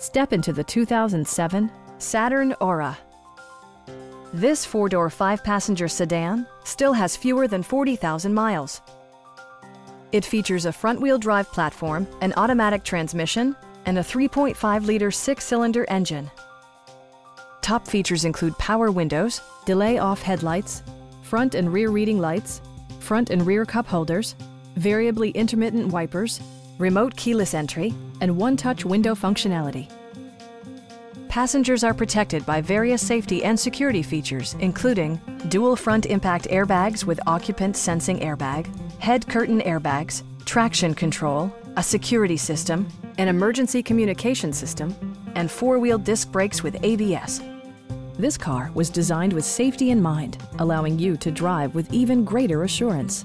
Step into the 2007 Saturn Aura. This four-door, five-passenger sedan still has fewer than 40,000 miles. It features a front-wheel drive platform, an automatic transmission, and a 3.5-liter six-cylinder engine. Top features include power windows, delay-off headlights, front and rear reading lights, front and rear cup holders, variably intermittent wipers, remote keyless entry, and one-touch window functionality. Passengers are protected by various safety and security features, including dual front impact airbags with occupant sensing airbag, head curtain airbags, traction control, a security system, an emergency communication system, and four-wheel disc brakes with ABS. This car was designed with safety in mind, allowing you to drive with even greater assurance.